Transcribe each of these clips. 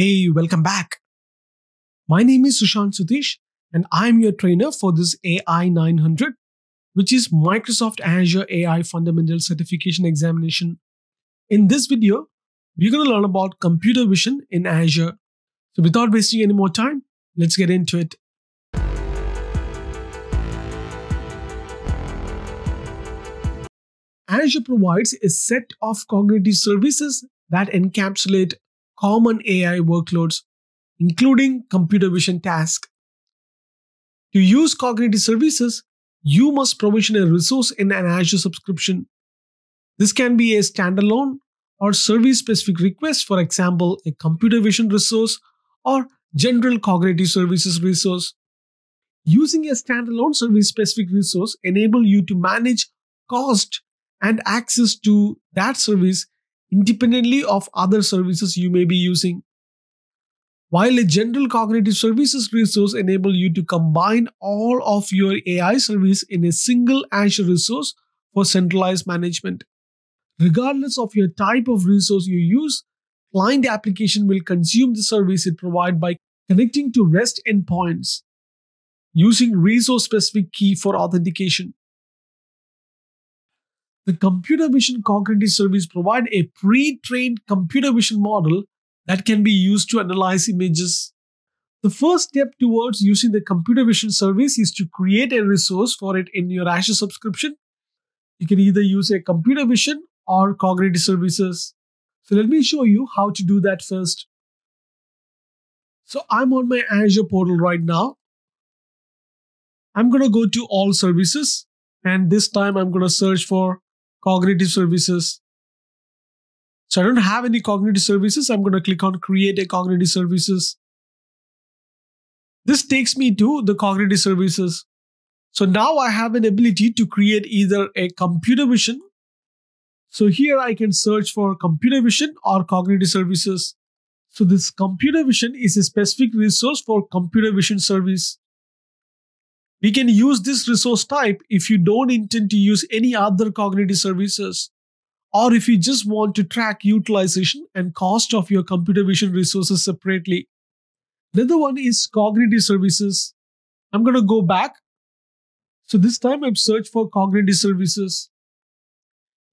Hey, welcome back. My name is Susanth Sutheesh, and I'm your trainer for this AI 900, which is Microsoft Azure AI Fundamental Certification Examination. In this video, we're going to learn about computer vision in Azure. So, without wasting any more time, let's get into it. Azure provides a set of cognitive services that encapsulate common AI workloads, including computer vision tasks. To use cognitive services, you must provision a resource in an Azure subscription. This can be a standalone or service specific request, for example, a computer vision resource or general cognitive services resource. Using a standalone service specific resource enable you to manage cost and access to that service independently of other services you may be using. While a general cognitive services resource enable you to combine all of your AI service in a single Azure resource for centralized management. Regardless of your type of resource you use, client application will consume the service it provides by connecting to REST endpoints using resource specific key for authentication. The computer vision cognitive service provide a pre-trained computer vision model that can be used to analyze images. The first step towards using the computer vision service is to create a resource for it in your Azure subscription. You can either use a computer vision or cognitive services. So let me show you how to do that first. So I'm on my Azure portal right now. I'm going to go to all services and this time I'm going to search for cognitive services. So I don't have any cognitive services. I'm going to click on create a cognitive services. This takes me to the cognitive services. So now I have an ability to create either a computer vision. So here I can search for computer vision or cognitive services. So this computer vision is a specific resource for computer vision service. We can use this resource type if you don't intend to use any other cognitive services or if you just want to track utilization and cost of your computer vision resources separately. Another one is cognitive services. I'm going to go back. So this time I've searched for cognitive services.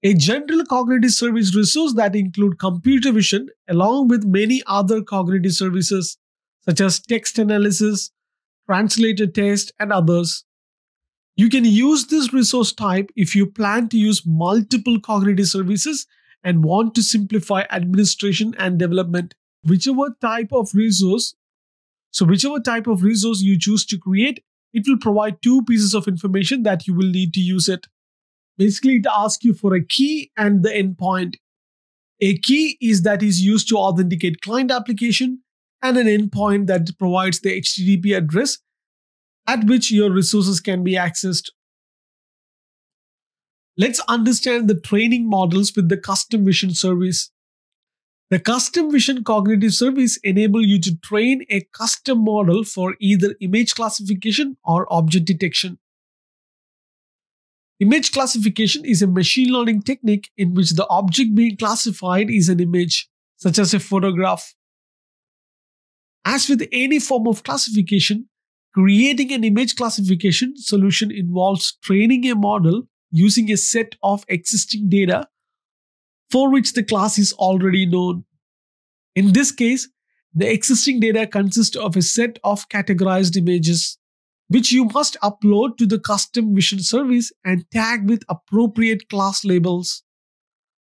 A general cognitive service resource that include computer vision along with many other cognitive services such as text analysis, translator text, and others. You can use this resource type if you plan to use multiple cognitive services and want to simplify administration and development. Whichever type of resource, so whichever type of resource you choose to create, it will provide two pieces of information that you will need to use it. Basically, it asks you for a key and the endpoint. A key is that is used to authenticate client application and an endpoint that provides the HTTP address at which your resources can be accessed. Let's understand the training models with the custom vision service. The custom vision cognitive service enable you to train a custom model for either image classification or object detection. Image classification is a machine learning technique in which the object being classified is an image, such as a photograph. As with any form of classification, creating an image classification solution involves training a model using a set of existing data for which the class is already known. In this case, the existing data consists of a set of categorized images, which you must upload to the custom vision service and tag with appropriate class labels.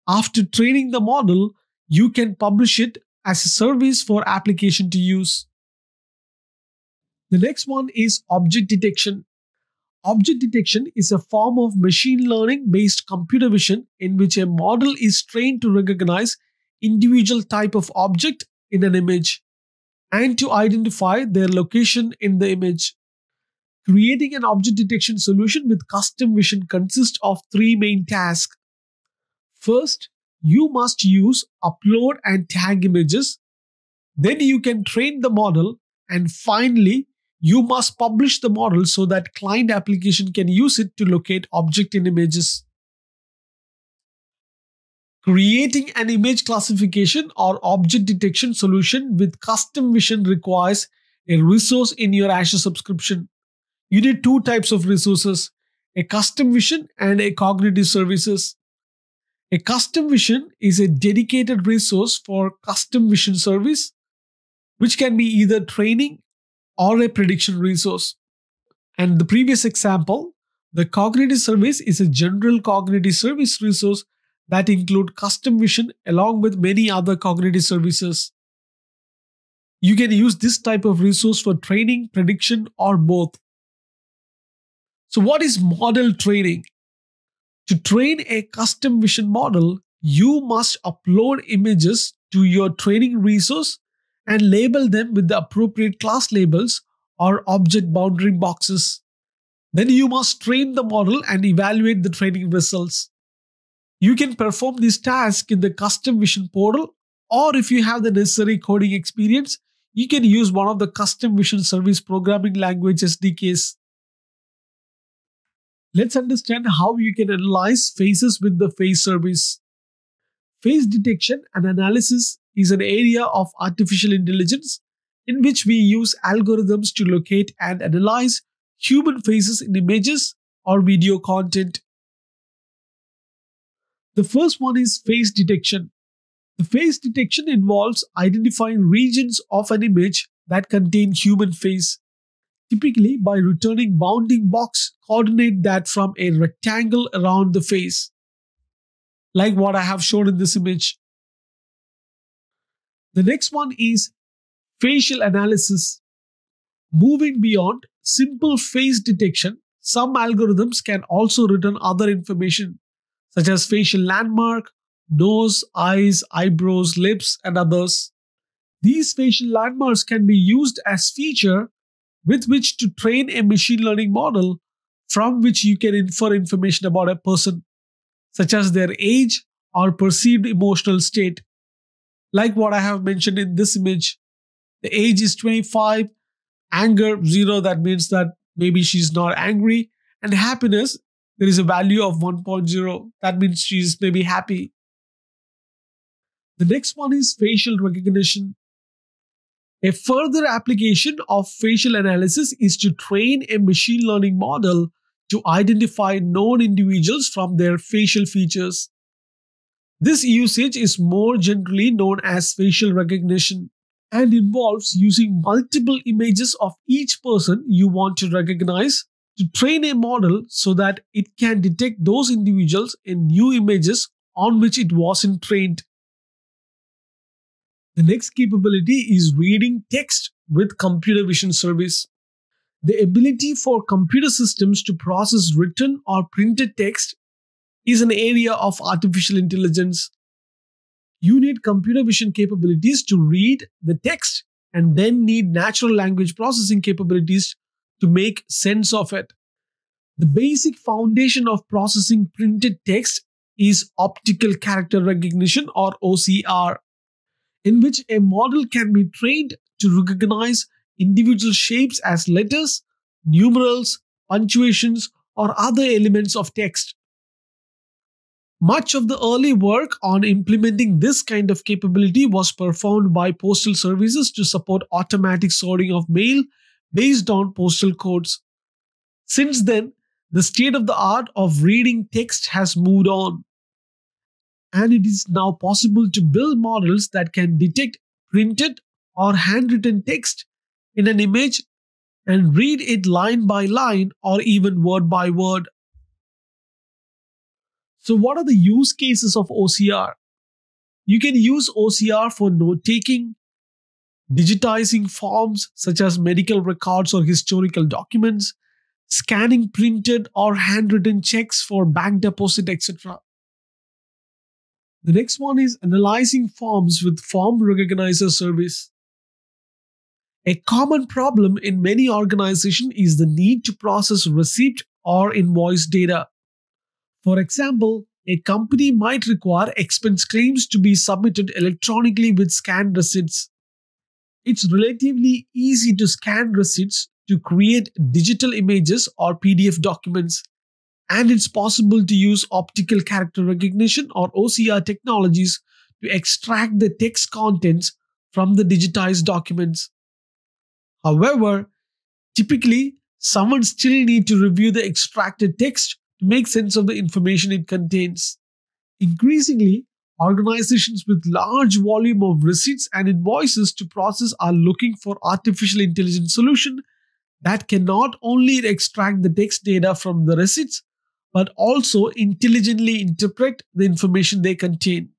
After training the model, you can publish it as a service for application to use. The next one is object detection. Object detection is a form of machine learning based computer vision in which a model is trained to recognize individual type of object in an image and to identify their location in the image. Creating an object detection solution with custom vision consists of three main tasks. First, you must use upload and tag images. Then you can train the model. And finally, you must publish the model so that client application can use it to locate object in images. Creating an image classification or object detection solution with custom vision requires a resource in your Azure subscription. You need two types of resources a custom vision and a cognitive services. A custom vision is a dedicated resource for custom vision service, which can be either training or a prediction resource. And the previous example, the cognitive service is a general cognitive service resource that include custom vision along with many other cognitive services. You can use this type of resource for training, prediction, or both. So, what is model training? To train a custom vision model, you must upload images to your training resource and label them with the appropriate class labels or object boundary boxes. Then you must train the model and evaluate the training results. You can perform this task in the custom vision portal, or if you have the necessary coding experience, you can use one of the custom vision service programming language SDKs. Let's understand how you can analyze faces with the face service. Face detection and analysis is an area of artificial intelligence in which we use algorithms to locate and analyze human faces in images or video content. The first one is face detection. The face detection involves identifying regions of an image that contain human face, typically by returning bounding box coordinate that from a rectangle around the face, like what I have shown in this image. The next one is facial analysis. Moving beyond simple face detection, some algorithms can also return other information such as facial landmark, nose, eyes, eyebrows, lips, and others. These facial landmarks can be used as feature with which to train a machine learning model from which you can infer information about a person, such as their age or perceived emotional state. Like what I have mentioned in this image, the age is 25, anger 0, that means that maybe she's not angry, and happiness, there is a value of 1.0, that means she's maybe happy. The next one is facial recognition. A further application of facial analysis is to train a machine learning model to identify known individuals from their facial features. This usage is more generally known as facial recognition and involves using multiple images of each person you want to recognize to train a model so that it can detect those individuals in new images on which it wasn't trained. The next capability is reading text with computer vision service. The ability for computer systems to process written or printed text is an area of artificial intelligence. You need computer vision capabilities to read the text and then need natural language processing capabilities to make sense of it. The basic foundation of processing printed text is optical character recognition or OCR in which a model can be trained to recognize individual shapes as letters, numerals, punctuations, or other elements of text. Much of the early work on implementing this kind of capability was performed by postal services to support automatic sorting of mail based on postal codes. Since then, the state of the art of reading text has moved on and it is now possible to build models that can detect printed or handwritten text in an image and read it line by line or even word by word. So, what are the use cases of OCR? You can use OCR for note taking, digitizing forms such as medical records or historical documents, scanning printed or handwritten checks for bank deposit, etc. The next one is analyzing forms with form recognizer service. A common problem in many organizations is the need to process receipt or invoice data. For example, a company might require expense claims to be submitted electronically with scanned receipts. It's relatively easy to scan receipts to create digital images or PDF documents and it's possible to use optical character recognition or OCR technologies to extract the text contents from the digitized documents. However, typically, someone still needs to review the extracted text to make sense of the information it contains. Increasingly, organizations with large volume of receipts and invoices to process are looking for artificial intelligence solution that can not only extract the text data from the receipts but also intelligently interpret the information they contain.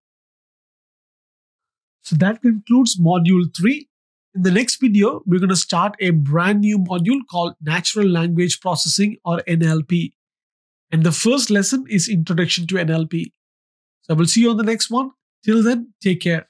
So that concludes module 3. In the next video, we're going to start a brand new module called Natural Language Processing or NLP. And the first lesson is Introduction to NLP. So I will see you on the next one. Till then, take care.